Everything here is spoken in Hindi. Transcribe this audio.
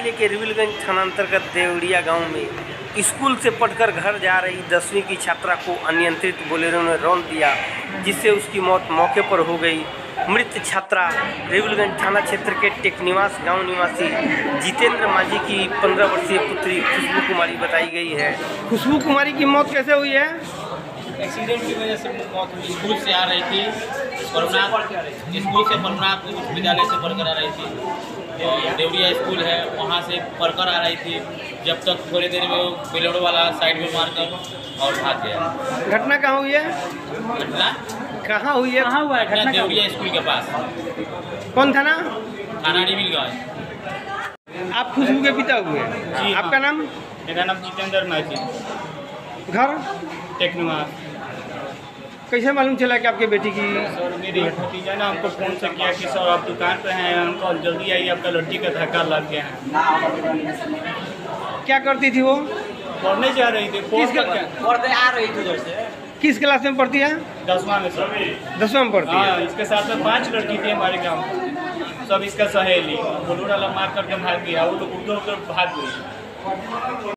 ज़िले के रिविलगंज थानांतर्गत देवड़िया गाँव में स्कूल से पढ़कर घर जा रही दसवीं की छात्रा को अनियंत्रित बोलेरो ने रौन दिया, जिससे उसकी मौत मौके पर हो गई। मृत छात्रा रिविलगंज थाना क्षेत्र के टेकनिवास गाँव निवासी जितेंद्र मांझी की पंद्रह वर्षीय पुत्री खुशबू कुमारी बताई गई है। खुशबू कुमारी की मौत कैसे हुई है? एक्सीडेंट की वजह से मौत स्कूल से आ रही थी। परमनाथ स्कूल से परमनाथ उच्च विद्यालय से पढ़कर आ रही थी देवरिया स्कूल है वहाँ से पढ़कर आ रही थी जब तक थोड़ी देर में वो बिलोड़ो वाला साइड में मारकर और भाग गया। घटना कहाँ हुई है? घटना? कहाँ हुई है? कहाँ हुआ है? देवरिया स्कूल के पास। कौन थाना थाना रिविल गाँव आप खुशबू के पिता हुए। जी, आपका हाँ। नाम? मेरा नाम जितेंद्र मैथी घर? टेक्नोमास कैसे मालूम चला कि आपके बेटी की सर मेरी भतीजा ने हमको फ़ोन से किया कि सर आप दुकान पे हैं अंकल जल्दी आइए आपका लड़की का धक्का लग गया है। क्या करती थी वो? पढ़ने जा रही थी फ़ोन किसका- का किस क्लास में पढ़ती है? दसवां में सर। दसवां में पढ़ती है। हाँ इसके साथ में पाँच लड़की थी हमारे गाँव। में। सब इसका सहेली। बोलो डाला मार करके भाग गया वो लोग उधर उधर भाग गई